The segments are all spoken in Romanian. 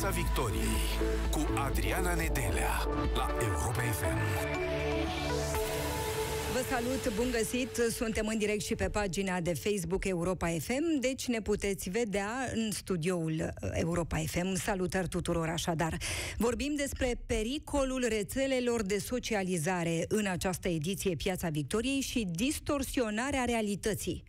Piața Victoriei cu Adriana Nedelea la Europa FM. Vă salut, bun găsit! Suntem în direct și pe pagina de Facebook Europa FM, deci ne puteți vedea în studioul Europa FM. Salutări tuturor așadar! Vorbim despre pericolul rețelelor de socializare în această ediție Piața Victoriei și distorsionarea realității.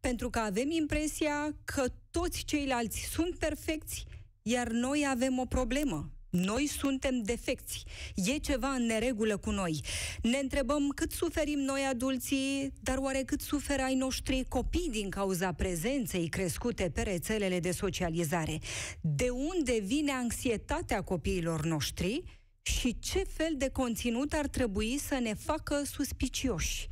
Pentru că avem impresia că toți ceilalți sunt perfecți, iar noi avem o problemă. Noi suntem defecți. E ceva în neregulă cu noi. Ne întrebăm cât suferim noi adulții, dar oare cât suferă ai noștri copii din cauza prezenței crescute pe rețelele de socializare? De unde vine anxietatea copiilor noștri? Și ce fel de conținut ar trebui să ne facă suspicioși?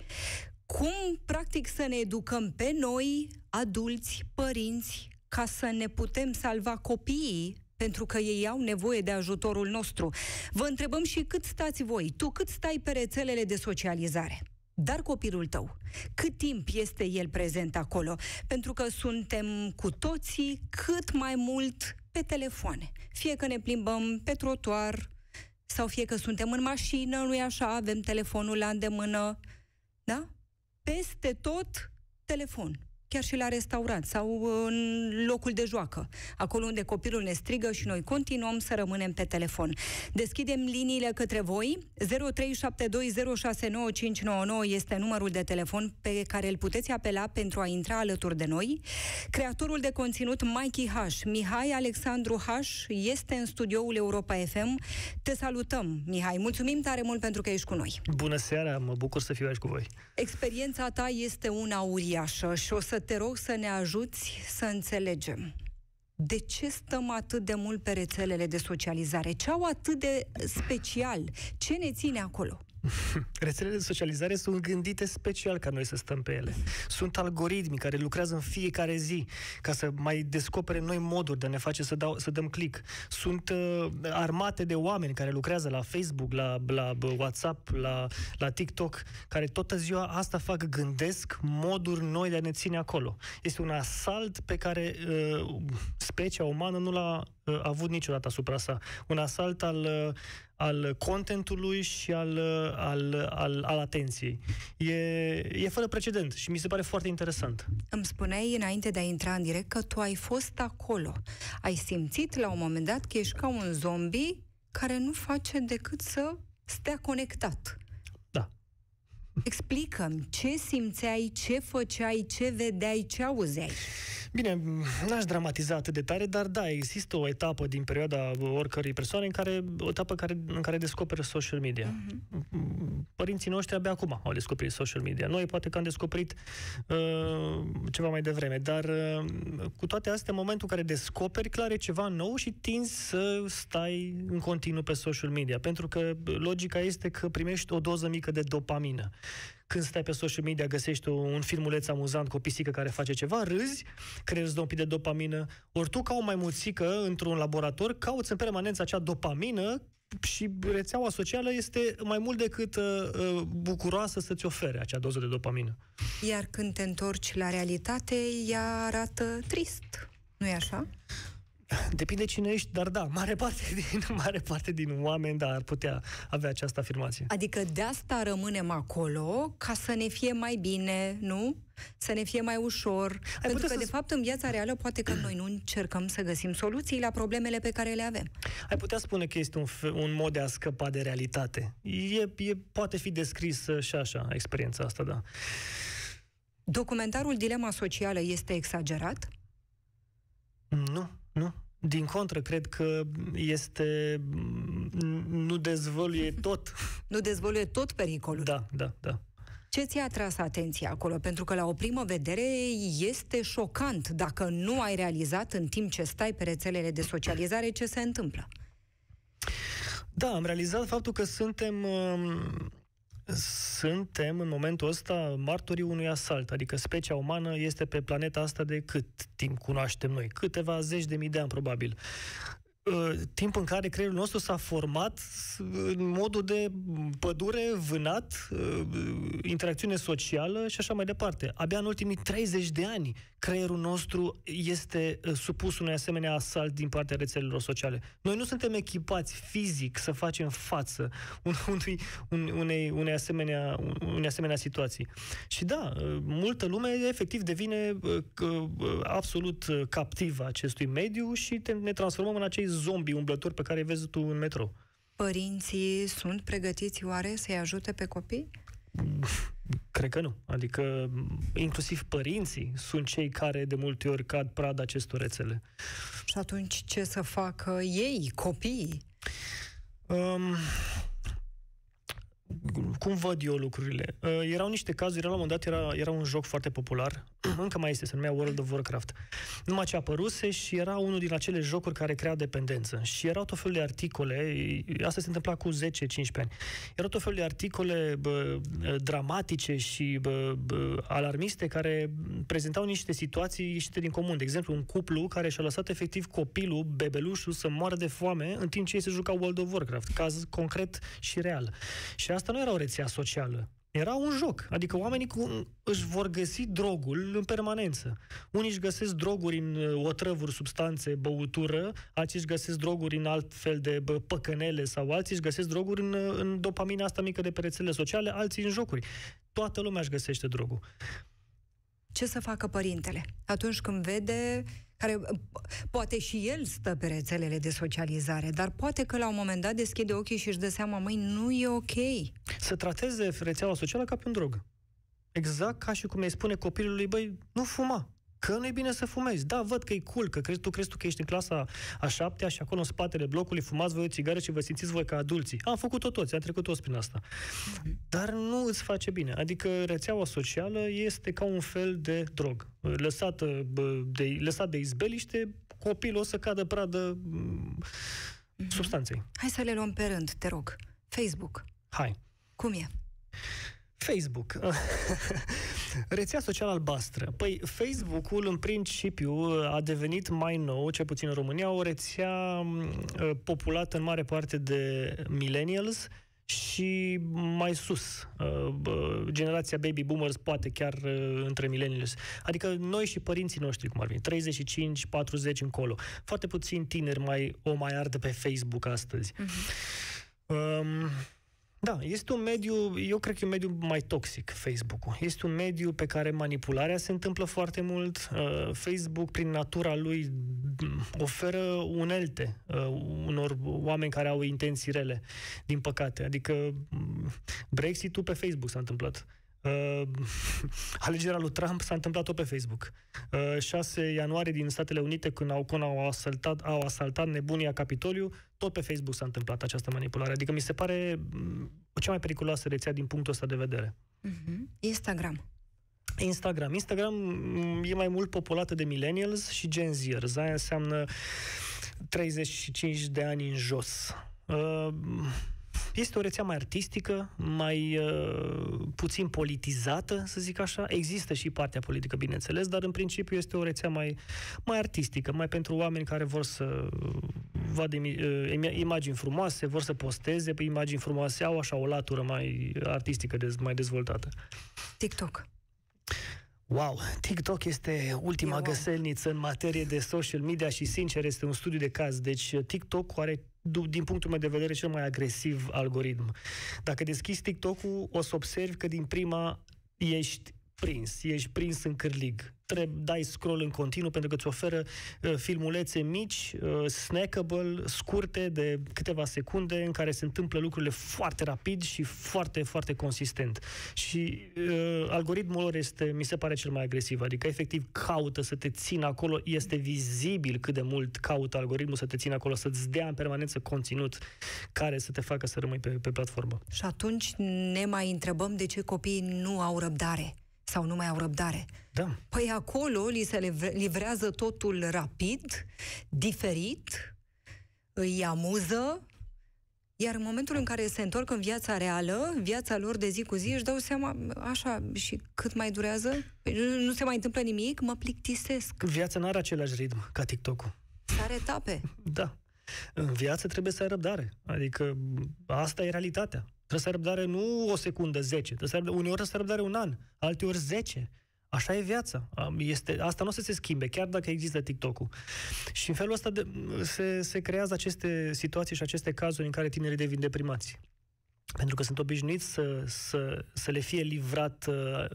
Cum, practic, să ne educăm pe noi, adulți, părinți, ca să ne putem salva copiii pentru că ei au nevoie de ajutorul nostru. Vă întrebăm și cât stați voi, tu cât stai pe rețelele de socializare? Dar copilul tău, cât timp este el prezent acolo? Pentru că suntem cu toții cât mai mult pe telefoane. Fie că ne plimbăm pe trotuar, sau fie că suntem în mașină, nu-i așa, avem telefonul la îndemână, da? Peste tot telefon chiar și la restaurant sau în locul de joacă, acolo unde copilul ne strigă și noi continuăm să rămânem pe telefon. Deschidem liniile către voi. 0372069599 este numărul de telefon pe care îl puteți apela pentru a intra alături de noi. Creatorul de conținut Mikey H, Mihai Alexandru H, este în studioul Europa FM. Te salutăm, Mihai. Mulțumim tare mult pentru că ești cu noi. Bună seara, mă bucur să fiu aici cu voi. Experiența ta este una uriașă și o să te rog să ne ajuți să înțelegem. De ce stăm atât de mult pe rețelele de socializare? Ce au atât de special? Ce ne ține acolo? Rețelele de socializare sunt gândite special ca noi să stăm pe ele. Sunt algoritmi care lucrează în fiecare zi ca să mai descopere noi moduri de a ne face să, dau, să dăm click. Sunt uh, armate de oameni care lucrează la Facebook, la, la WhatsApp, la, la TikTok, care toată ziua asta fac, gândesc moduri noi de a ne ține acolo. Este un asalt pe care uh, specia umană nu l-a uh, avut niciodată asupra sa. Un asalt al, uh, al contentului și al, uh, al, al, al atenției. E, e fără precedent și mi se pare foarte interesant. Îmi spuneai înainte de a intra în direct că tu ai fost acolo. Ai simțit la un moment dat că ești ca un zombie care nu face decât să stea conectat. Da. Explică-mi ce simțeai, ce făceai, ce vedeai, ce auzeai. Bine, n-aș dramatiza atât de tare, dar da, există o etapă din perioada oricărei persoane în care, o etapă care, în care descoperă social media. Uh-huh. Părinții noștri abia acum au descoperit social media. Noi poate că am descoperit uh, ceva mai devreme, dar uh, cu toate astea, în momentul în care descoperi, clar e ceva nou și tinzi să stai în continuu pe social media, pentru că logica este că primești o doză mică de dopamină când stai pe social media, găsești un filmuleț amuzant cu o pisică care face ceva, râzi, creezi un pic de dopamină, ori tu ca o maimuțică într-un laborator cauți în permanență acea dopamină și rețeaua socială este mai mult decât uh, uh bucuroasă să-ți ofere acea doză de dopamină. Iar când te întorci la realitate, ea arată trist, nu-i așa? Depinde cine ești, dar da, mare parte din, mare parte din oameni da, ar putea avea această afirmație. Adică de asta rămânem acolo ca să ne fie mai bine, nu? Să ne fie mai ușor. Ai Pentru că, să... de fapt, în viața reală, poate că noi nu încercăm să găsim soluții la problemele pe care le avem. Ai putea spune că este un, un mod de a scăpa de realitate. E, e, poate fi descris și așa, experiența asta, da. Documentarul Dilema Socială este exagerat? Nu, nu. Din contră, cred că este... nu dezvăluie tot. Nu dezvăluie tot pericolul. Da, da, da. Ce ți-a atras atenția acolo? Pentru că la o primă vedere este șocant dacă nu ai realizat în timp ce stai pe rețelele de socializare ce se întâmplă. Da, am realizat faptul că suntem um, suntem în momentul ăsta martorii unui asalt, adică specia umană este pe planeta asta de cât timp cunoaștem noi? Câteva zeci de mii de ani, probabil. Uh, timp în care creierul nostru s-a format în modul de pădure, vânat, uh, interacțiune socială și așa mai departe. Abia în ultimii 30 de ani creierul nostru este uh, supus unui asemenea asalt din partea rețelelor sociale. Noi nu suntem echipați fizic să facem față unui, unei, unei, unei, asemenea, unei asemenea situații. Și da, uh, multă lume efectiv devine uh, absolut captivă acestui mediu și ne transformăm în acei zombi umblători pe care îi vezi tu în metro. Părinții sunt pregătiți oare să-i ajute pe copii? Cred că nu. Adică inclusiv părinții sunt cei care de multe ori cad prada acestor rețele. Și atunci ce să facă ei, copiii? Um, cum văd eu lucrurile? Uh, erau niște cazuri, era la un moment dat, era, era un joc foarte popular, încă mai este, se numea World of Warcraft. Numai ce apăruse și era unul din acele jocuri care crea dependență. Și erau tot felul de articole, asta se întâmpla cu 10-15 ani, erau tot felul de articole bă, dramatice și bă, bă, alarmiste care prezentau niște situații ieșite din comun. De exemplu, un cuplu care și-a lăsat efectiv copilul, bebelușul, să moară de foame în timp ce ei se jucau World of Warcraft. Caz concret și real. Și asta nu era o rețea socială. Era un joc. Adică oamenii cu, își vor găsi drogul în permanență. Unii își găsesc droguri în uh, otrăvuri, substanțe, băutură, alții își găsesc droguri în alt fel de bă, păcănele sau alții își găsesc droguri în, uh, în dopamina asta mică de pe rețelele sociale, alții în jocuri. Toată lumea își găsește drogul. Ce să facă părintele atunci când vede care poate și el stă pe rețelele de socializare, dar poate că la un moment dat deschide ochii și își dă seama, măi, nu e ok. Să trateze rețeaua socială ca pe un drog. Exact ca și cum îi spune copilului, băi, nu fuma. Că nu e bine să fumezi. Da, văd că e cool, că crezi, tu crezi tu că ești în clasa a șaptea și acolo în spatele blocului fumați voi o țigară și vă simțiți voi ca adulții. Am făcut-o toți, am trecut toți prin asta. Dar nu îți face bine. Adică rețeaua socială este ca un fel de drog. Lăsată de, lăsat de izbeliște, copilul o să cadă pradă mm-hmm. substanței. Hai să le luăm pe rând, te rog. Facebook. Hai. Cum e? Facebook. Rețea socială albastră. Păi, Facebook-ul, în principiu, a devenit mai nou, cel puțin în România, o rețea uh, populată în mare parte de millennials și mai sus, uh, generația baby boomers, poate chiar uh, între millennials. Adică noi și părinții noștri, cum ar fi, 35-40 încolo. Foarte puțini tineri mai o mai ardă pe Facebook astăzi. Uh-huh. Um, da, este un mediu, eu cred că e un mediu mai toxic, Facebook-ul. Este un mediu pe care manipularea se întâmplă foarte mult. Uh, Facebook, prin natura lui, oferă unelte uh, unor oameni care au intenții rele, din păcate. Adică Brexit-ul pe Facebook s-a întâmplat. Uh, alegerea lui Trump s-a întâmplat tot pe Facebook. Uh, 6 ianuarie din Statele Unite, când au, când au, asaltat, au asaltat nebunia Capitoliu, tot pe Facebook s-a întâmplat această manipulare. Adică mi se pare mm, cea mai periculoasă rețea din punctul ăsta de vedere. Uh-huh. Instagram. Instagram. Instagram mm, e mai mult populată de millennials și Gen Z. Aia înseamnă 35 de ani în jos. Uh, este o rețea mai artistică, mai uh, puțin politizată, să zic așa. Există și partea politică, bineînțeles, dar în principiu este o rețea mai, mai artistică, mai pentru oameni care vor să vadă uh, imagini frumoase, vor să posteze pe imagini frumoase, au așa o latură mai artistică, dez, mai dezvoltată. TikTok. Wow, TikTok este ultima wow. găselniță în materie de social media și, sincer, este un studiu de caz. Deci, TikTok are din punctul meu de vedere, cel mai agresiv algoritm. Dacă deschizi TikTok-ul, o să observi că din prima ești prins, ești prins în cârlig. Trebuie, dai scroll în continuu pentru că îți oferă uh, filmulețe mici, uh, snackable, scurte, de câteva secunde, în care se întâmplă lucrurile foarte rapid și foarte, foarte consistent. Și uh, algoritmul lor este, mi se pare, cel mai agresiv. Adică, efectiv, caută să te țină acolo. Este vizibil cât de mult caută algoritmul să te țină acolo, să-ți dea în permanență conținut care să te facă să rămâi pe, pe platformă. Și atunci ne mai întrebăm de ce copiii nu au răbdare sau nu mai au răbdare. Da. Păi acolo li se livrează totul rapid, diferit, îi amuză, iar în momentul în care se întorc în viața reală, viața lor de zi cu zi, își dau seama, așa, și cât mai durează? Păi nu se mai întâmplă nimic, mă plictisesc. Viața nu are același ritm ca TikTok-ul. Are etape. Da. În viață trebuie să ai răbdare. Adică asta e realitatea. Trebuie să ai răbdare nu o secundă, 10. Trebuie să ai, uneori trebuie să ai răbdare un an, alteori 10, Așa e viața. Este, asta nu o să se schimbe, chiar dacă există TikTok-ul. Și în felul ăsta de, se, se creează aceste situații și aceste cazuri în care tinerii devin deprimați. Pentru că sunt obișnuiți să, să, să le fie livrat uh,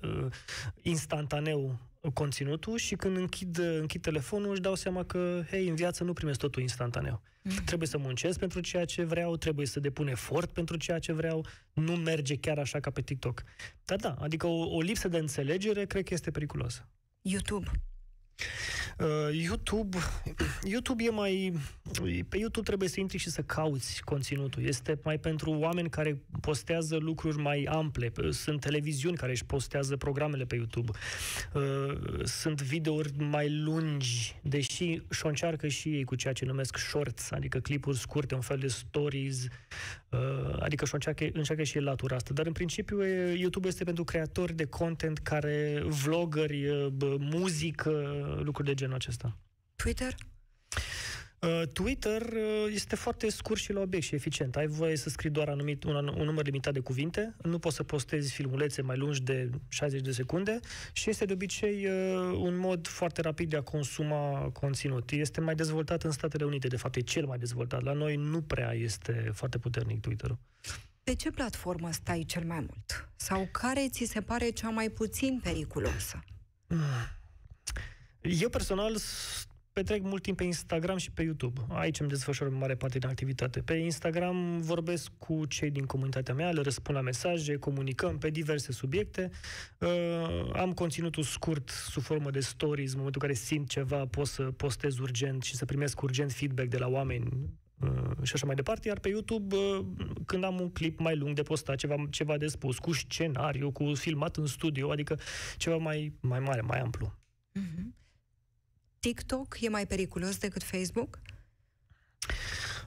instantaneu conținutul și când închid, închid telefonul își dau seama că, hei, în viață nu primesc totul instantaneu. Mm. Trebuie să muncesc pentru ceea ce vreau, trebuie să depun efort pentru ceea ce vreau, nu merge chiar așa ca pe TikTok. Dar da, adică o, o lipsă de înțelegere cred că este periculoasă. YouTube. Uh, YouTube, YouTube e mai... Pe YouTube trebuie să intri și să cauți conținutul. Este mai pentru oameni care postează lucruri mai ample. Sunt televiziuni care își postează programele pe YouTube. Uh, sunt videouri mai lungi, deși și-o încearcă și ei cu ceea ce numesc shorts, adică clipuri scurte, un fel de stories, uh, adică și-o încearcă, încearcă și el latura asta. Dar în principiu YouTube este pentru creatori de content care vloggeri, muzică, lucruri de genul acesta. Twitter? Uh, Twitter uh, este foarte scurt și la obiect și eficient. Ai voie să scrii doar anumit, un, un număr limitat de cuvinte, nu poți să postezi filmulețe mai lungi de 60 de secunde și este de obicei uh, un mod foarte rapid de a consuma conținut. Este mai dezvoltat în Statele Unite, de fapt e cel mai dezvoltat. La noi nu prea este foarte puternic Twitter-ul. Pe ce platformă stai cel mai mult? Sau care ți se pare cea mai puțin periculoasă? Mm. Eu personal petrec mult timp pe Instagram și pe YouTube. Aici îmi desfășor mare parte din activitate. Pe Instagram vorbesc cu cei din comunitatea mea, le răspund la mesaje, comunicăm pe diverse subiecte. Uh, am conținutul scurt sub formă de stories, în momentul în care simt ceva, pot să postez urgent și să primesc urgent feedback de la oameni uh, și așa mai departe, iar pe YouTube, uh, când am un clip mai lung de postat, ceva, ceva de spus, cu scenariu, cu filmat în studio, adică ceva mai, mai mare, mai amplu. Uh-huh. TikTok e mai periculos decât Facebook?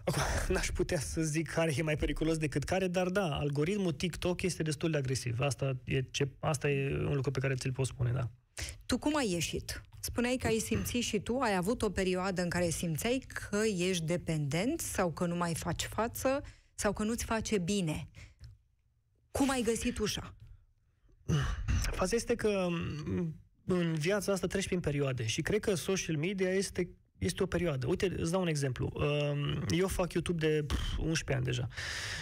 Acum, n-aș putea să zic care e mai periculos decât care, dar da, algoritmul TikTok este destul de agresiv. Asta e, ce, asta e un lucru pe care ți-l pot spune, da. Tu cum ai ieșit? Spuneai că ai simțit și tu, ai avut o perioadă în care simțeai că ești dependent sau că nu mai faci față sau că nu-ți face bine. Cum ai găsit ușa? Faza este că în viața asta treci prin perioade și cred că social media este este o perioadă. Uite, îți dau un exemplu. Um, eu fac YouTube de 11 ani deja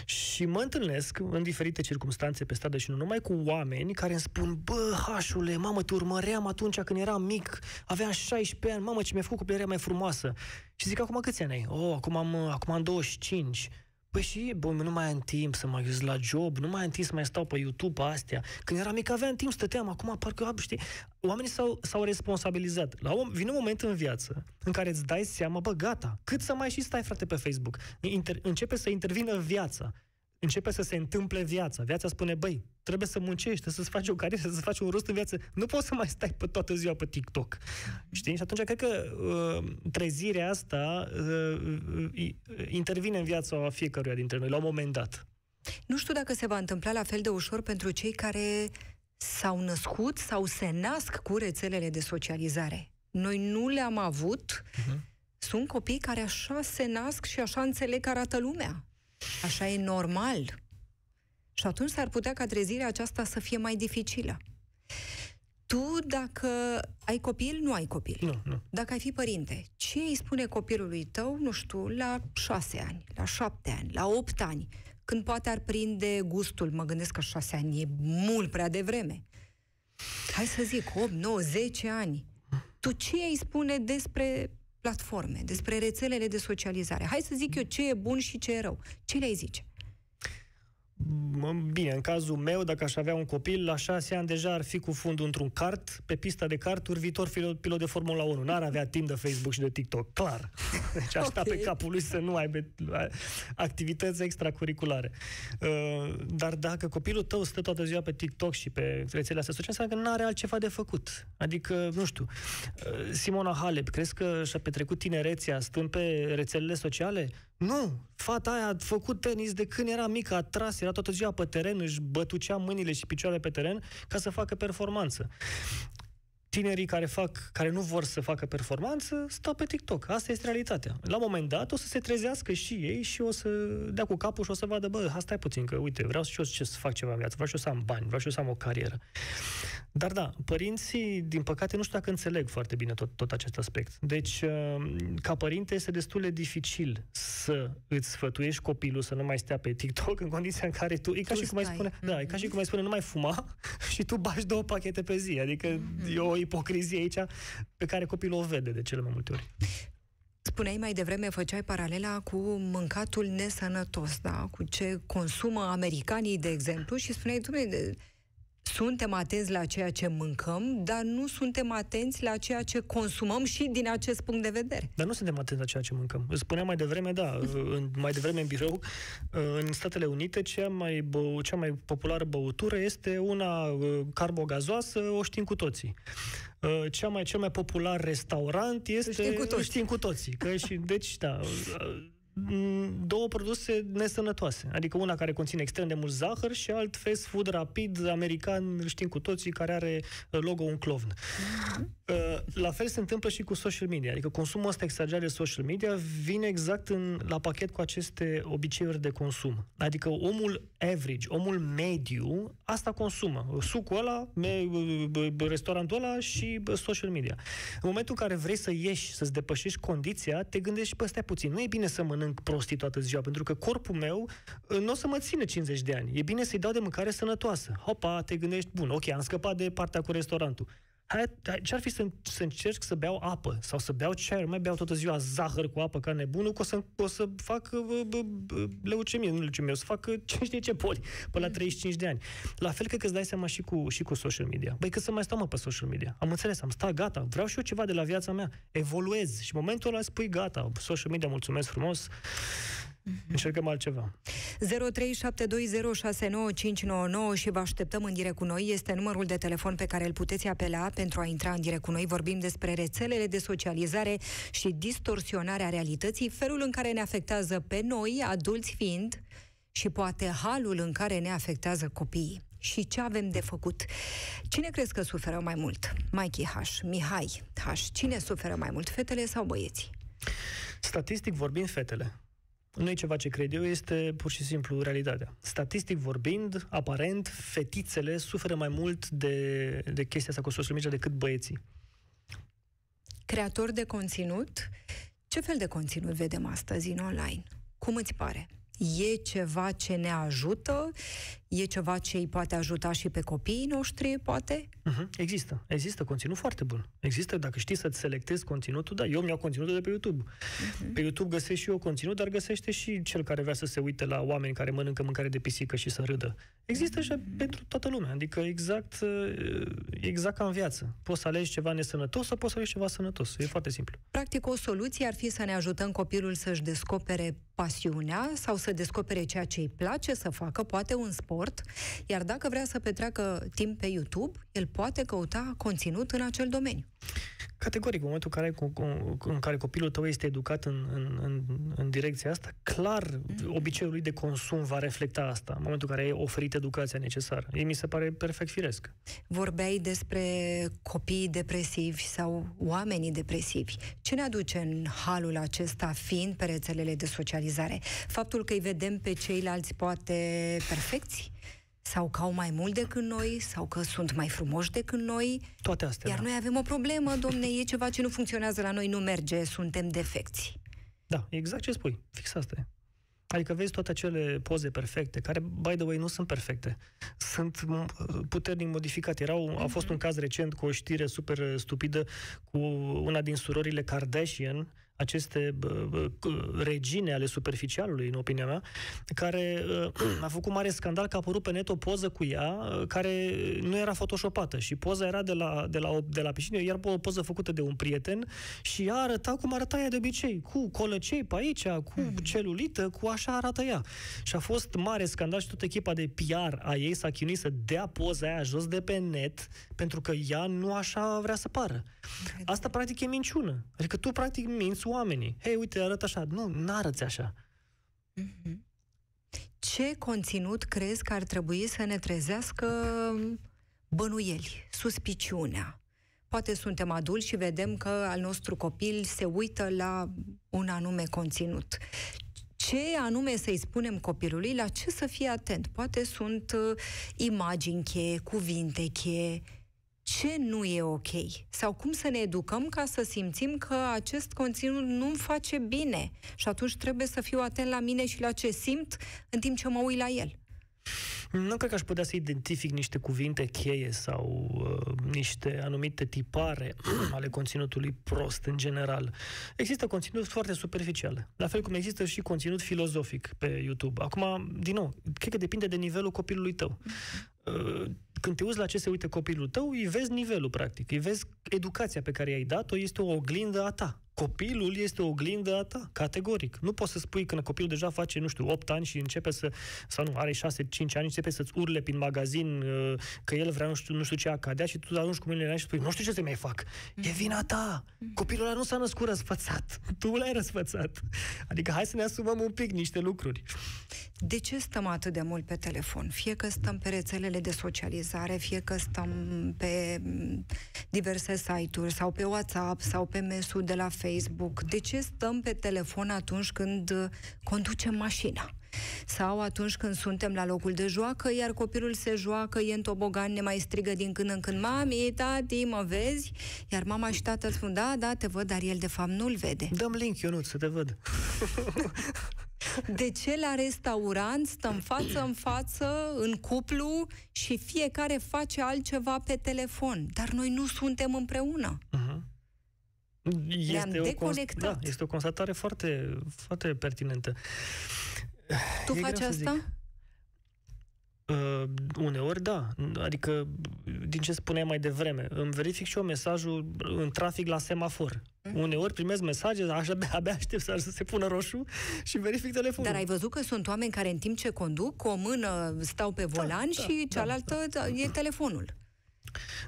și mă întâlnesc în diferite circunstanțe pe stradă și nu numai cu oameni care îmi spun bă, hașule, mamă, te urmăream atunci când eram mic, aveam 16 ani, mamă, ce mi-a făcut copilăria mai frumoasă. Și zic, acum câți ani ai? Oh, acum am, acum am 25. Păi și, bă, nu mai am timp să mă la job, nu mai am timp să mai stau pe YouTube, pe astea. Când eram mic aveam timp, stăteam, acum parcă, știi, oamenii s-au, s-au responsabilizat. La un, vine un moment în viață în care îți dai seama, bă, gata, cât să mai și stai, frate, pe Facebook? Inter, începe să intervină viața începe să se întâmple viața. Viața spune, băi, trebuie să muncești, să-ți faci o carieră, să-ți faci un rost în viață. Nu poți să mai stai pe toată ziua pe TikTok. Știi? Și atunci cred că uh, trezirea asta uh, uh, intervine în viața a fiecăruia dintre noi, la un moment dat. Nu știu dacă se va întâmpla la fel de ușor pentru cei care s-au născut sau se nasc cu rețelele de socializare. Noi nu le-am avut. Uh-huh. Sunt copii care așa se nasc și așa înțeleg că arată lumea. Așa e normal. Și atunci s-ar putea ca trezirea aceasta să fie mai dificilă. Tu, dacă ai copil, nu ai copil. Nu, nu. Dacă ai fi părinte, ce îi spune copilului tău, nu știu, la șase ani, la șapte ani, la opt ani, când poate ar prinde gustul, mă gândesc că șase ani e mult prea devreme. Hai să zic, 8, 9, 10 ani. Tu ce îi spune despre platforme, despre rețelele de socializare. Hai să zic eu ce e bun și ce e rău. Ce le-ai zice? Bine, în cazul meu, dacă aș avea un copil, la șase ani deja ar fi cu fundul într-un kart, pe pista de karturi, viitor pilot de Formula 1. N-ar avea timp de Facebook și de TikTok, clar. Deci aș okay. pe capul lui să nu aibă activități extracurriculare. Uh, dar dacă copilul tău stă toată ziua pe TikTok și pe rețelele astea sociale, înseamnă că nu are altceva de făcut. Adică, nu știu, uh, Simona Halep, crezi că și-a petrecut tinerețea stând pe rețelele sociale? Nu! Fata aia a făcut tenis de când era mică, a tras, era toată ziua pe teren, își bătucea mâinile și picioarele pe teren ca să facă performanță. Tinerii care fac, care nu vor să facă performanță, stau pe TikTok. Asta este realitatea. La un moment dat o să se trezească și ei și o să dea cu capul și o să vadă, bă, stai puțin, că uite, vreau și eu ce să fac ceva în viață, vreau și eu să am bani, vreau și eu să am o carieră. Dar da, părinții, din păcate, nu știu dacă înțeleg foarte bine tot, tot acest aspect. Deci, uh, ca părinte, este destul de dificil să îți sfătuiești copilul să nu mai stea pe TikTok în condiția în care tu, e ca tu și cum ai spune, mm-hmm. da, e ca și cum ai spune, nu mai fuma și tu bași două pachete pe zi. Adică mm-hmm. e o ipocrizie aici pe care copilul o vede de cele mai multe ori. Spuneai mai devreme, făceai paralela cu mâncatul nesănătos, da? Cu ce consumă americanii, de exemplu, și spuneai, dumne, suntem atenți la ceea ce mâncăm, dar nu suntem atenți la ceea ce consumăm și din acest punct de vedere. Dar nu suntem atenți la ceea ce mâncăm. Spuneam mai devreme, da, în, mai devreme în birou, în Statele Unite, cea mai, bă, cea mai populară băutură este una uh, carbogazoasă, o știm cu toții. Uh, cea mai, cel mai popular restaurant este... Știm cu toții. Știm cu toții. Că și, deci, da, Mm, două produse nesănătoase. Adică una care conține extrem de mult zahăr și alt fast food rapid american, știm cu toții, care are uh, logo un clovn. Uh-huh. La fel se întâmplă și cu social media. Adică consumul ăsta exagerat de social media vine exact în, la pachet cu aceste obiceiuri de consum. Adică omul average, omul mediu, asta consumă. Sucul ăla, restaurantul ăla și social media. În momentul în care vrei să ieși, să-ți depășești condiția, te gândești, pe stai puțin, nu e bine să mănânc mănânc prostii toată ziua, pentru că corpul meu uh, nu o să mă țină 50 de ani. E bine să-i dau de mâncare sănătoasă. Hopa, te gândești, bun, ok, am scăpat de partea cu restaurantul. Hai, hai, ce-ar fi să, să încerc să beau apă sau să beau ceai, mai beau toată ziua zahăr cu apă ca nebunul, că o să, o să fac uh, leucemie, nu leucemie, o să fac uh, ce știe ce poli până la 35 de ani. La fel că îți dai seama și cu, și cu social media. Băi, că să mai stau mă pe social media. Am înțeles, am stat, gata, vreau și eu ceva de la viața mea, evoluez și în momentul ăla spui gata, social media, mulțumesc frumos, Mm-hmm. Încercăm altceva. 0372069599 și vă așteptăm în direct cu noi. Este numărul de telefon pe care îl puteți apela pentru a intra în direct cu noi. Vorbim despre rețelele de socializare și distorsionarea realității, felul în care ne afectează pe noi, adulți fiind, și poate halul în care ne afectează copiii și ce avem de făcut. Cine crezi că suferă mai mult? Mikey H, Mihai H. Cine suferă mai mult, fetele sau băieții? Statistic vorbind, fetele nu e ceva ce cred eu, este pur și simplu realitatea. Statistic vorbind, aparent, fetițele suferă mai mult de, de chestia asta cu social media decât băieții. Creator de conținut, ce fel de conținut vedem astăzi în online? Cum îți pare? E ceva ce ne ajută? E ceva ce îi poate ajuta și pe copiii noștri, poate? Uh-huh. Există. Există conținut foarte bun. Există, dacă știi să-ți selectezi conținutul, da, eu mi-au conținutul de pe YouTube. Uh-huh. Pe YouTube găsești și eu conținut, dar găsește și cel care vrea să se uite la oameni care mănâncă mâncare de pisică și să râdă. Există și uh-huh. pentru toată lumea. Adică exact, exact ca în viață. Poți să alegi ceva nesănătos sau poți să alegi ceva sănătos. E foarte simplu. Practic, o soluție ar fi să ne ajutăm copilul să-și descopere pasiunea sau să descopere ceea ce îi place să facă, poate un sport, iar dacă vrea să petreacă timp pe YouTube, el poate căuta conținut în acel domeniu. Categoric, în momentul în care, în care copilul tău este educat în, în, în, în direcția asta, clar, mm. obiceiul lui de consum va reflecta asta, în momentul în care ai oferit educația necesară. Ei mi se pare perfect firesc. Vorbeai despre copiii depresivi sau oamenii depresivi. Ce ne aduce în halul acesta, fiind pe rețelele de socializare? Faptul că îi vedem pe ceilalți poate perfecți? Sau că au mai mult decât noi, sau că sunt mai frumoși decât noi. Toate astea, Iar da. noi avem o problemă, domne, e ceva ce nu funcționează la noi, nu merge, suntem defecți. Da, exact ce spui. Fix asta e. Adică vezi toate acele poze perfecte, care, by the way, nu sunt perfecte. Sunt puternic modificate. Erau, a fost un caz recent cu o știre super stupidă cu una din surorile Kardashian, aceste regine ale superficialului, în opinia mea, care a făcut mare scandal că a apărut pe net o poză cu ea care nu era photoshopată și poza era de la, de la, de la piscină, iar o poză făcută de un prieten și ea arăta cum arăta ea de obicei, cu colăcei pe aici, cu mhm. celulită, cu așa arată ea. Și a fost mare scandal și toată echipa de PR a ei s-a chinuit să dea poza aia jos de pe net pentru că ea nu așa vrea să pară. Asta practic e minciună. Adică tu practic minți oamenii. Hei, uite, arăt așa. Nu, n-arăți așa. Mm-hmm. Ce conținut crezi că ar trebui să ne trezească bănuieli, suspiciunea? poate suntem adulți și vedem că al nostru copil se uită la un anume conținut ce anume să-i spunem copilului, la ce să fie atent. Poate sunt uh, imagini cheie, cuvinte cheie, ce nu e ok sau cum să ne educăm ca să simțim că acest conținut nu-mi face bine și atunci trebuie să fiu atent la mine și la ce simt în timp ce mă uit la el. Nu cred că aș putea să identific niște cuvinte cheie sau uh, niște anumite tipare ale conținutului prost în general. Există conținut foarte superficial, la fel cum există și conținut filozofic pe YouTube. Acum, din nou, cred că depinde de nivelul copilului tău. Uh, când te uiți la ce se uită copilul tău, îi vezi nivelul, practic. Îi vezi educația pe care i-ai dat-o, este o oglindă a ta. Copilul este o oglindă a ta, categoric. Nu poți să spui când copilul deja face, nu știu, 8 ani și începe să, sau nu, are 6-5 ani, începe să-ți urle prin magazin uh, că el vrea nu știu, nu știu ce acadea și tu arunci cu mâinile și spui, nu știu ce să mai fac. E vina ta. Copilul ăla nu s-a născut răsfățat. Tu l-ai răsfățat. Adică hai să ne asumăm un pic niște lucruri. De ce stăm atât de mult pe telefon? Fie că stăm pe rețelele de socializare, fie că stăm pe mm, diverse site-uri sau pe WhatsApp sau pe mesul de la Facebook. De ce stăm pe telefon atunci când uh, conducem mașina? Sau atunci când suntem la locul de joacă, iar copilul se joacă, e în tobogan, ne mai strigă din când în când, mami, tati, mă vezi? Iar mama și tatăl spun, da, da, te văd, dar el de fapt nu-l vede. Dăm link, Ionut, să te văd. De ce la restaurant stăm față în față, în cuplu și fiecare face altceva pe telefon, dar noi nu suntem împreună? Uh-huh. Este Ne-am o deconectat. Da, este o constatare foarte, foarte pertinentă. Tu e faci asta? Uh, uneori da, adică din ce spuneai mai devreme, îmi verific și eu mesajul în trafic la semafor. Mm. Uneori primesc mesaje, așa abia, abia aștept să, să se pună roșu și verific telefonul. Dar ai văzut că sunt oameni care în timp ce conduc, cu o mână stau pe da, volan da, și da, cealaltă da, e telefonul.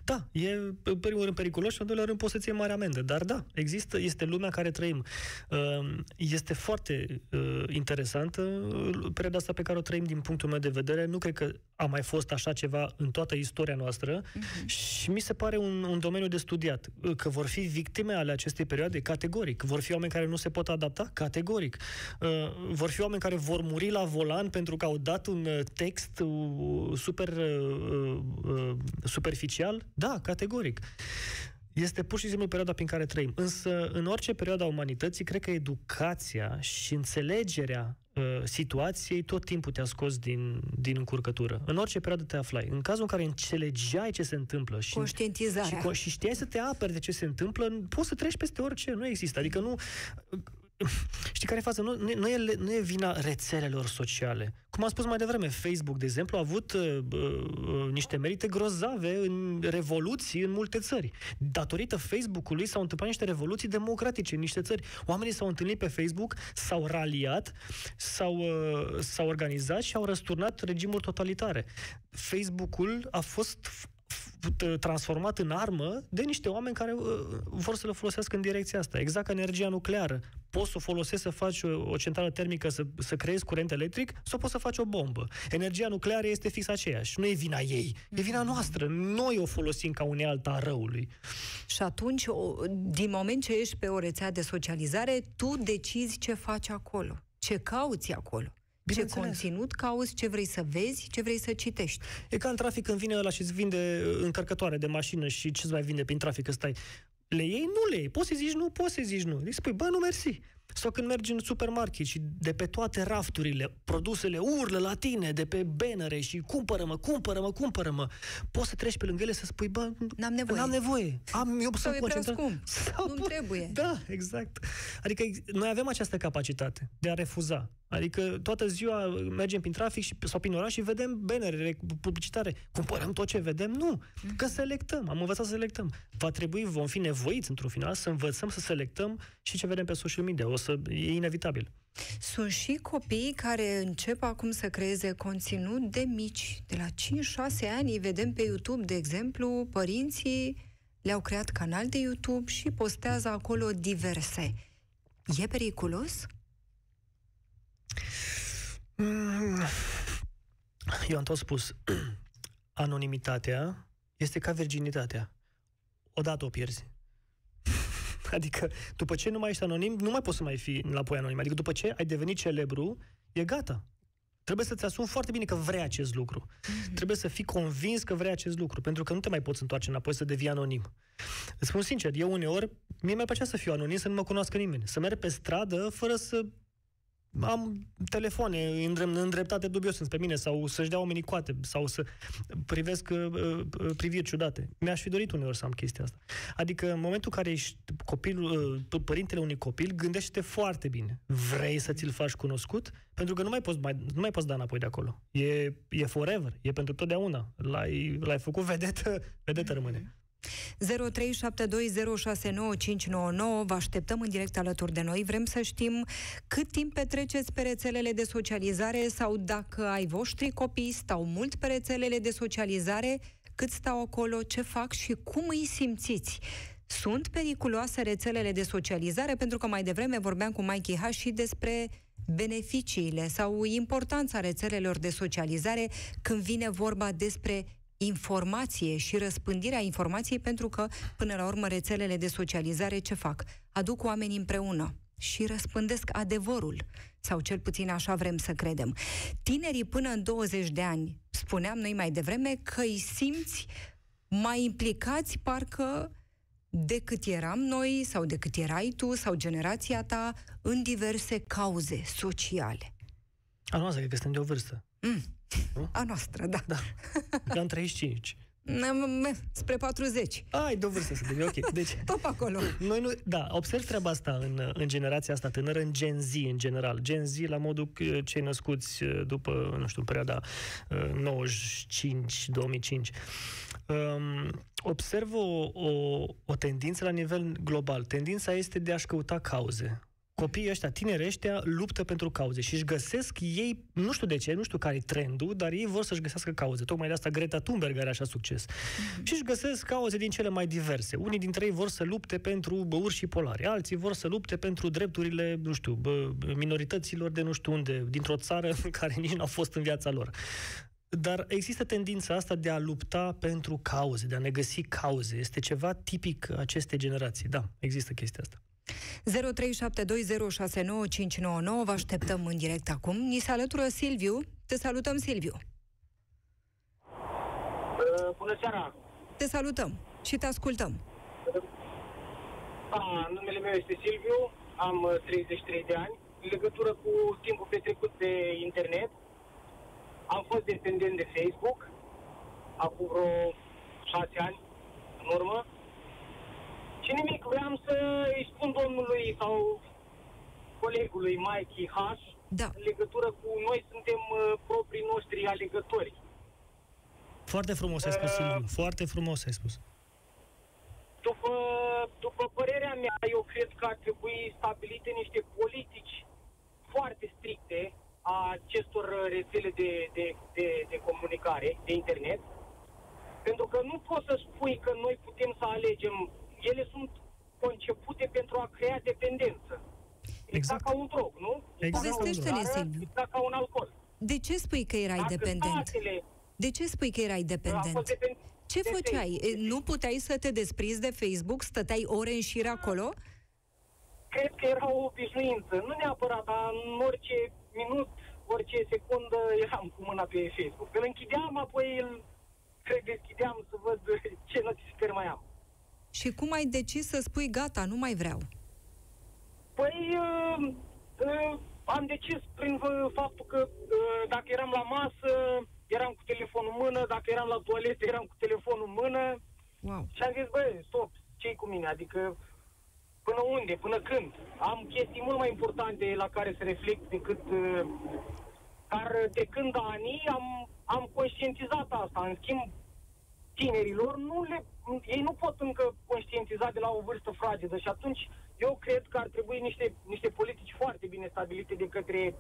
Da, e în primul rând periculos și în doilea rând poți să-ți iei mare amendă. Dar da, există, este lumea care trăim. Ehm, este foarte uh, interesantă uh, perioada asta pe care o trăim din punctul meu de vedere. Nu cred că a mai fost așa ceva în toată istoria noastră uh-huh. și mi se pare un, un domeniu de studiat. Că vor fi victime ale acestei perioade, categoric. Vor fi oameni care nu se pot adapta, categoric. Uh, vor fi oameni care vor muri la volan pentru că au dat un text super superficial superficial? Da, categoric. Este pur și simplu perioada prin care trăim. Însă, în orice perioadă a umanității, cred că educația și înțelegerea uh, situației tot timpul te-a scos din, din încurcătură. În orice perioadă te aflai. În cazul în care înțelegeai ce se întâmplă și, Conștientizarea. și, și știai să te aperi de ce se întâmplă, poți să treci peste orice. Nu există. Adică nu știi care e faza? Nu, nu, e, nu e vina rețelelor sociale. Cum am spus mai devreme, Facebook, de exemplu, a avut uh, uh, niște merite grozave în revoluții în multe țări. Datorită Facebook-ului s-au întâmplat niște revoluții democratice în niște țări. Oamenii s-au întâlnit pe Facebook, s-au raliat, s-au, uh, s-au organizat și au răsturnat regimuri totalitare. Facebook-ul a fost transformat în armă de niște oameni care uh, vor să le folosească în direcția asta. Exact ca energia nucleară. Poți să o folosești să faci o, o centrală termică, să, să creezi curent electric, sau poți să faci o bombă. Energia nucleară este fix aceeași. Nu e vina ei. E vina noastră. Noi o folosim ca unealta a răului. Și atunci, din moment ce ești pe o rețea de socializare, tu decizi ce faci acolo. Ce cauți acolo. Ce conținut cauți, ce vrei să vezi, ce vrei să citești. E ca în trafic când vine ăla și îți vinde încărcătoare de mașină și ce-ți mai vinde prin trafic că stai. Le iei? Nu le iei. Poți să zici nu, poți să zici nu. Îi spui, bă, nu mersi. Sau când mergi în supermarket și de pe toate rafturile, produsele urlă la tine, de pe bannere și cumpără-mă, cumpără-mă, cumpără-mă. Poți să treci pe lângă ele să spui, bă, n-am nevoie. N-am nevoie. Am, eu să concentrat. Sau nu trebuie. Da, exact. Adică noi avem această capacitate de a refuza. Adică toată ziua mergem prin trafic și, sau prin oraș și vedem bannere publicitare. Cumpărăm tot ce vedem? Nu. Că selectăm. Am învățat să selectăm. Va trebui, vom fi nevoiți într-un final să învățăm să selectăm și ce vedem pe social media. O să, e inevitabil. Sunt și copii care încep acum să creeze conținut de mici. De la 5-6 ani vedem pe YouTube, de exemplu, părinții le-au creat canal de YouTube și postează acolo diverse. E periculos? Eu am tot spus, anonimitatea este ca virginitatea. odată o pierzi. Adică, după ce nu mai ești anonim, nu mai poți să mai fii înapoi anonim. Adică, după ce ai devenit celebru, e gata. Trebuie să-ți asumi foarte bine că vrei acest lucru. Mm-hmm. Trebuie să fii convins că vrei acest lucru, pentru că nu te mai poți întoarce înapoi să devii anonim. Îți spun sincer, eu uneori, mie mi-ar plăcea să fiu anonim, să nu mă cunoască nimeni. Să merg pe stradă fără să am telefoane îndreptate dubios pe mine sau să-și dea oamenii coate sau să privesc uh, uh, priviri ciudate. Mi-aș fi dorit uneori să am chestia asta. Adică în momentul în care ești copilul, uh, părintele unui copil, gândește foarte bine. Vrei să ți-l faci cunoscut? Pentru că nu mai poți, mai, nu mai poți da înapoi de acolo. E, e forever, e pentru totdeauna. L-ai, l-ai făcut vedetă, vedetă rămâne. 0372069599 Vă așteptăm în direct alături de noi. Vrem să știm cât timp petreceți pe rețelele de socializare sau dacă ai voștri copii stau mult pe rețelele de socializare, cât stau acolo, ce fac și cum îi simțiți. Sunt periculoase rețelele de socializare? Pentru că mai devreme vorbeam cu Mikey H și despre beneficiile sau importanța rețelelor de socializare când vine vorba despre informație și răspândirea informației, pentru că, până la urmă, rețelele de socializare ce fac? Aduc oameni împreună și răspândesc adevărul, sau cel puțin așa vrem să credem. Tinerii până în 20 de ani, spuneam noi mai devreme, că îi simți mai implicați parcă decât eram noi sau decât erai tu sau generația ta în diverse cauze sociale. A noastră, cred că suntem de o vârstă. Mm. Nu? A noastră, da. Da. Cam 35. Spre 40. Ai, de vârstă să devii, ok. Deci, Top acolo. Noi nu, da, observ treaba asta în, în generația asta tânără, în Gen Z în general. Gen Z la modul cei născuți uh, după, nu știu, perioada 95-2005. Um, observ o, o, o tendință la nivel global. Tendința este de a-și căuta cauze copiii ăștia, tineri ăștia, luptă pentru cauze și își găsesc ei, nu știu de ce, nu știu care e trendul, dar ei vor să-și găsească cauze. Tocmai de asta Greta Thunberg are așa succes. Mm-hmm. Și își găsesc cauze din cele mai diverse. Unii dintre ei vor să lupte pentru bă, urși polari, alții vor să lupte pentru drepturile, nu știu, bă, minorităților de nu știu unde, dintr-o țară care nici nu au fost în viața lor. Dar există tendința asta de a lupta pentru cauze, de a ne găsi cauze. Este ceva tipic acestei generații. Da, există chestia asta. 0372069599 Vă așteptăm în direct acum. Ni se alătură Silviu. Te salutăm, Silviu. Uh, bună seara! Te salutăm și te ascultăm. Da, numele meu este Silviu, am 33 uh, de ani. În legătură cu timpul petrecut pe internet, am fost dependent de Facebook acum vreo 6 ani în urmă și nimic, vreau să îi spun domnului sau colegului Mikey H. Da. în legătură cu noi suntem uh, proprii noștri alegători. Foarte frumos ai spus, uh, Silviu. Foarte frumos ai spus. După, după părerea mea, eu cred că ar trebui stabilite niște politici foarte stricte a acestor rețele de, de, de, de comunicare, de internet, pentru că nu poți să spui că noi putem să alegem ele sunt concepute pentru a crea dependență. Exact, exact ca un drog, nu? Exact. Povestește-ne, Silviu. Exact ca un alcool. De ce spui că erai Dacă dependent? Statele, de ce spui că erai dependent? Depend- ce de făceai? Facebook. Nu puteai să te desprinzi de Facebook? Stăteai ore în șir acolo? Cred că era o obișnuință. Nu neapărat, dar în orice minut, orice secundă eram cu mâna pe Facebook. Îl închideam, apoi îl cred, deschideam să văd ce notificări mai am. Și cum ai decis să spui gata, nu mai vreau? Păi, uh, uh, am decis prin uh, faptul că uh, dacă eram la masă, eram cu telefonul în mână, dacă eram la toaletă, eram cu telefonul în mână. Wow. Și am zis, băi, stop, ce cu mine? Adică, până unde, până când? Am chestii mult mai importante la care să reflect decât... Uh, dar de când ani am, am conștientizat asta. În schimb, tinerilor, nu le, ei nu pot încă conștientiza de la o vârstă fragedă și atunci eu cred că ar trebui niște, niște politici foarte bine stabilite de către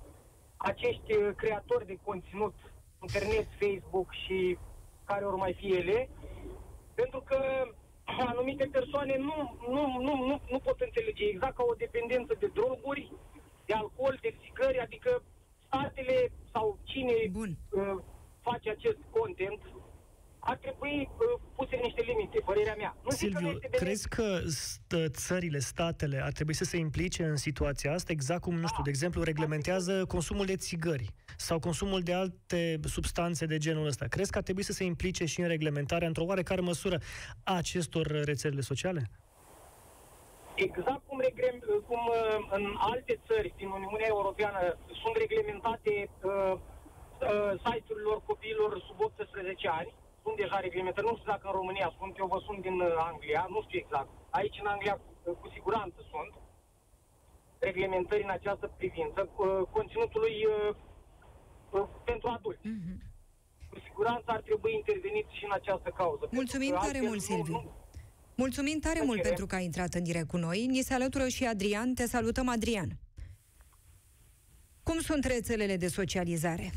acești uh, creatori de conținut, internet, Facebook și care ori mai fi ele, pentru că anumite persoane nu, nu, nu, nu, nu pot înțelege exact ca o dependență de droguri, de alcool, de țigări, adică statele sau cine Bun. Uh, face acest content ar trebui uh, puse niște limite, părerea mea. Nu Silviu, crezi că stă, țările, statele ar trebui să se implice în situația asta, exact cum, nu știu, de exemplu, reglementează consumul de țigări sau consumul de alte substanțe de genul ăsta? Crezi că ar trebui să se implice și în reglementarea, într-o oarecare măsură, a acestor rețelele sociale? Exact cum, regrem, cum uh, în alte țări din Uniunea Europeană sunt reglementate uh, uh, site-urilor copiilor sub 18 ani, sunt deja reglementări. Nu știu dacă în România sunt, eu vă sunt din uh, Anglia, nu știu exact. Aici în Anglia uh, cu siguranță sunt reglementări în această privință, uh, conținutului pentru adulți. Mm-hmm. Cu siguranță ar trebui intervenit și în această cauză. Mulțumim tare mult, Silviu. Nu, Mulțumim tare mult pentru că ai intrat în direct cu noi. Ni se alătură și Adrian. Te salutăm, Adrian. Cum sunt rețelele de socializare?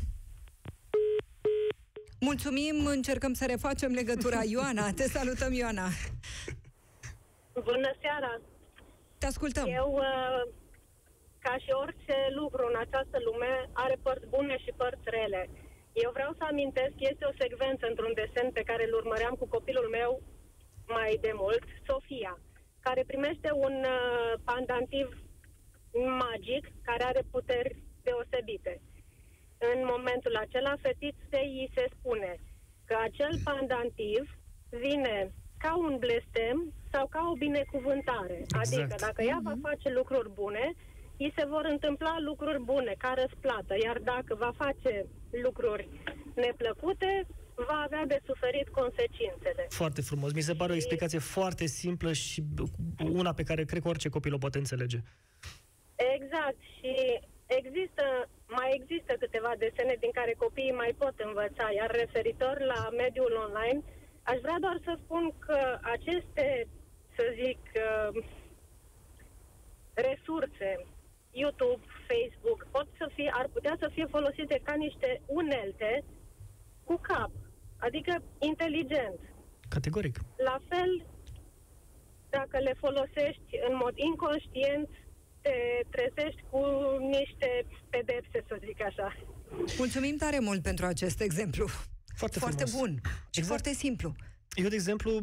Mulțumim, încercăm să refacem legătura. Ioana, te salutăm, Ioana. Bună seara! Te ascultăm. Eu, uh, ca și orice lucru în această lume, are părți bune și părți rele. Eu vreau să amintesc, este o secvență într-un desen pe care îl urmăream cu copilul meu mai de mult, Sofia, care primește un uh, pandantiv magic care are puteri deosebite în momentul acela fetiței îi se spune că acel pandantiv vine ca un blestem sau ca o binecuvântare. Exact. Adică dacă ea va face lucruri bune, îi se vor întâmpla lucruri bune, ca răsplată. Iar dacă va face lucruri neplăcute, va avea de suferit consecințele. Foarte frumos. Mi se pare o explicație foarte simplă și una pe care cred că orice copil o poate înțelege. Exact. Și există mai există câteva desene din care copiii mai pot învăța, iar referitor la mediul online, aș vrea doar să spun că aceste, să zic, uh, resurse, YouTube, Facebook, pot să fie, ar putea să fie folosite ca niște unelte cu cap, adică inteligent. Categoric. La fel, dacă le folosești în mod inconștient, te trezești cu niște pedepse, să zic așa. Mulțumim tare mult pentru acest exemplu. Foarte, foarte bun și exact. foarte simplu. Eu, de exemplu,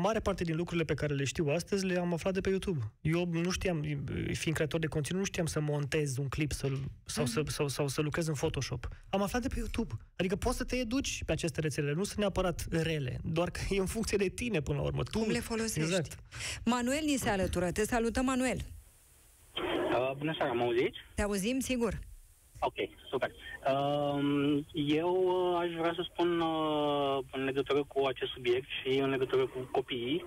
mare parte din lucrurile pe care le știu astăzi le am aflat de pe YouTube. Eu nu știam, fiind creator de conținut, nu știam să montez un clip să, sau, mm-hmm. să, sau, sau să lucrez în Photoshop. Am aflat de pe YouTube. Adică poți să te educi pe aceste rețele. Nu sunt neapărat rele, doar că e în funcție de tine până la urmă. Tu Cum le folosești. Exact. Manuel ni se alătură. Te salută, Manuel. Uh, bună seara, mă auziți? Te auzim, sigur. Ok, super. Uh, eu uh, aș vrea să spun uh, în legătură cu acest subiect și în legătură cu copiii.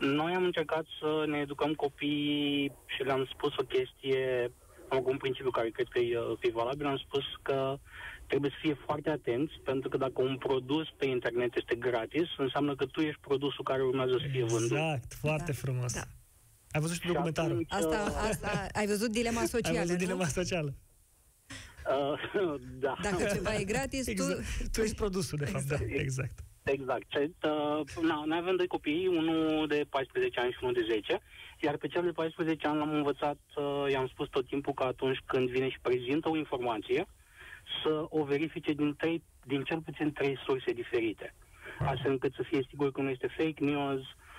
Noi am încercat să ne educăm copiii și le-am spus o chestie, am un principiu care cred că e, că e valabil, am spus că trebuie să fie foarte atenți, pentru că dacă un produs pe internet este gratis, înseamnă că tu ești produsul care urmează să fie vândut. Exact, foarte da, frumos. Da. Ai văzut și documentarul. Atunci, asta, uh, asta, ai văzut dilema socială, Ai văzut nu? dilema socială. Uh, da. Dacă ceva e gratis, exact. tu... Tu ești produsul, de fapt, exact. da, exact. Exact. Uh, na, noi avem doi copii, unul de 14 ani și unul de 10, iar pe cel de 14 ani l-am învățat, uh, i-am spus tot timpul că atunci când vine și prezintă o informație, să o verifice din, trei, din cel puțin trei surse diferite. Astfel încât să fie sigur că nu este fake news, uh,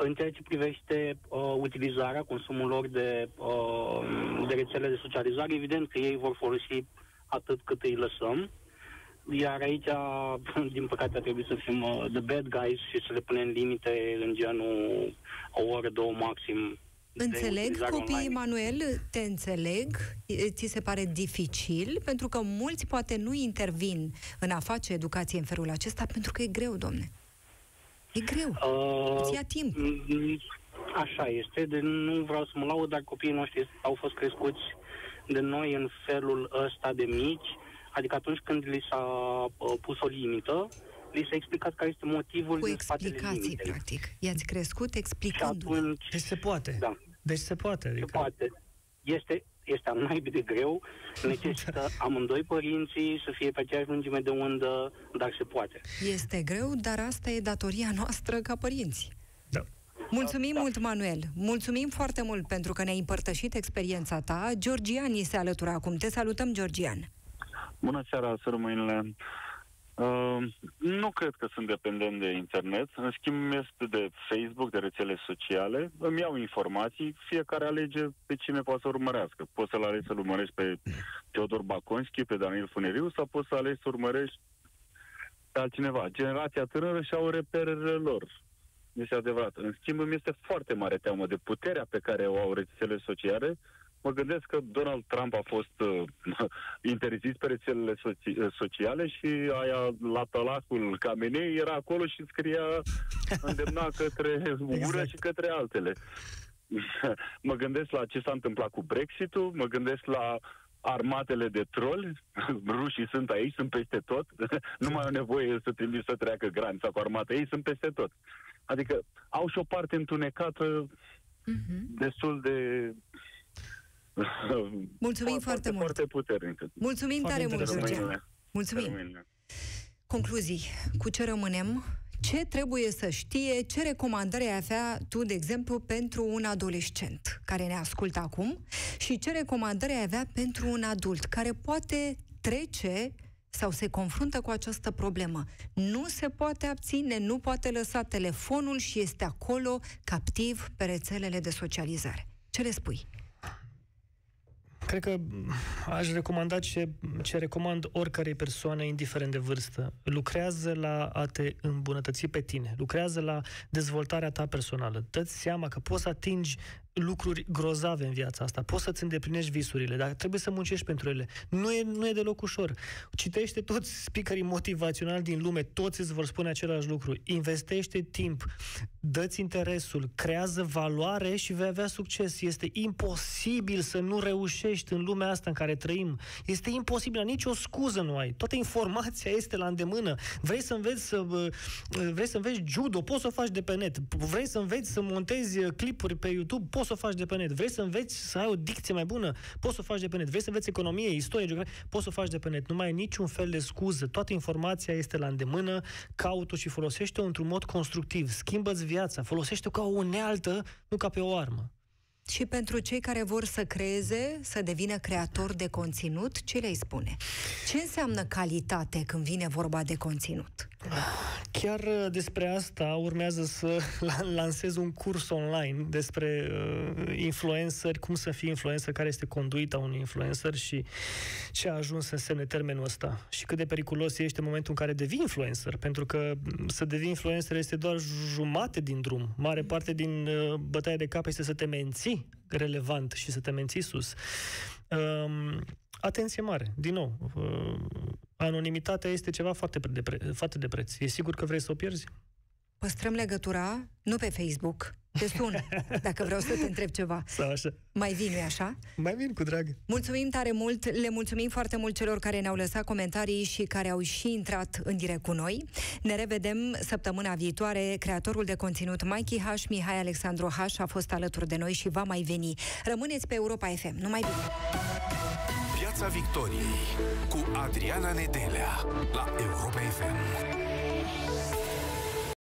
în ceea ce privește uh, utilizarea, consumul lor de, uh, de rețele de socializare, evident că ei vor folosi atât cât îi lăsăm, iar aici, din păcate, trebuie să fim uh, the bad guys și să le punem limite în genul o oră, două maxim. Înțeleg copiii, Manuel, te înțeleg, ți se pare dificil, pentru că mulți poate nu intervin în a face educație în felul acesta, pentru că e greu, domne. E greu. Uh, Îți ia timp. Așa este. De, nu vreau să mă laud, dar copiii noștri au fost crescuți de noi în felul ăsta de mici. Adică atunci când li s-a uh, pus o limită, li s-a explicat care este motivul Cu din explicații, practic. I-ați crescut explicându atunci, Deci se poate. Da. Deci se poate. Adică... Se poate. Este, este mai de greu, necesită amândoi părinții să fie pe aceeași lungime de undă, dar se poate. Este greu, dar asta e datoria noastră ca părinți. Da. Mulțumim da. mult, Manuel. Mulțumim foarte mult pentru că ne-ai împărtășit experiența ta. Georgian se alătură acum. Te salutăm, Georgian. Bună seara, să rămâinile. Uh, nu cred că sunt dependent de internet. În schimb, este de Facebook, de rețele sociale. Îmi iau informații. Fiecare alege pe cine poate să urmărească. Poți să-l alegi să-l urmărești pe Teodor Baconski, pe Daniel Funeriu, sau poți să alegi să urmărești pe altcineva. Generația tânără și-au reperele lor. Este adevărat. În schimb, îmi este foarte mare teamă de puterea pe care o au rețelele sociale mă gândesc că Donald Trump a fost uh, interzis pe rețelele soci- uh, sociale și aia la tălacul Camenei era acolo și scria, îndemna către ură exact. și către altele. mă gândesc la ce s-a întâmplat cu Brexit-ul, mă gândesc la armatele de troli, rușii sunt aici, sunt peste tot, nu mai au nevoie să trimiți să treacă granița cu armata, ei sunt peste tot. Adică au și o parte întunecată uh-huh. destul de Mulțumim foarte, foarte mult. Foarte puternic. Mulțumim foarte tare mult, Sergiu. Mulțumim. Concluzii. Cu ce rămânem? Ce trebuie să știe, ce recomandări ai avea tu, de exemplu, pentru un adolescent care ne ascultă acum și ce recomandări ai avea pentru un adult care poate trece sau se confruntă cu această problemă. Nu se poate abține, nu poate lăsa telefonul și este acolo captiv pe rețelele de socializare. Ce le spui? Cred că aș recomanda ce, ce recomand oricărei persoane, indiferent de vârstă. Lucrează la a te îmbunătăți pe tine. Lucrează la dezvoltarea ta personală. Dă-ți seama că poți să atingi lucruri grozave în viața asta. Poți să-ți îndeplinești visurile, dar trebuie să muncești pentru ele. Nu e, nu e deloc ușor. Citește toți speakerii motivaționali din lume, toți îți vor spune același lucru. Investește timp, dă-ți interesul, creează valoare și vei avea succes. Este imposibil să nu reușești în lumea asta în care trăim. Este imposibil, nici o scuză nu ai. Toată informația este la îndemână. Vrei să înveți să vrei să înveți judo, poți să o faci de pe net. Vrei să înveți să montezi clipuri pe YouTube, poți să o faci de pe net. Vrei să înveți să ai o dicție mai bună? Poți să o faci de pe net. Vrei să înveți economie, istorie, geografie? Poți să o faci de pe net. Nu mai ai niciun fel de scuză. Toată informația este la îndemână. Caută și folosește-o într-un mod constructiv. Schimbă-ți viața. Folosește-o ca o unealtă, nu ca pe o armă. Și pentru cei care vor să creeze, să devină creator de conținut, ce le spune? Ce înseamnă calitate când vine vorba de conținut? Chiar uh, despre asta urmează să lansez un curs online despre uh, influenceri, cum să fii influencer, care este conduita unui influencer și ce a ajuns să însemne termenul ăsta și cât de periculos este în momentul în care devii influencer, pentru că să devii influencer este doar jumate din drum. Mare parte din uh, bătaia de cap este să te menții relevant și să te menții sus. Um, atenție mare, din nou. Uh, anonimitatea este ceva foarte de, pre- foarte de preț. E sigur că vrei să o pierzi? Păstrăm legătura, nu pe Facebook, te sun, dacă vreau să te întreb ceva. Sau așa. Mai vin, nu așa? Mai vin, cu drag. Mulțumim tare mult, le mulțumim foarte mult celor care ne-au lăsat comentarii și care au și intrat în direct cu noi. Ne revedem săptămâna viitoare. Creatorul de conținut Mikey H. Mihai Alexandru H. a fost alături de noi și va mai veni. Rămâneți pe Europa FM. Numai bine! Piața Victoriei cu Adriana Nedelea la Europa FM.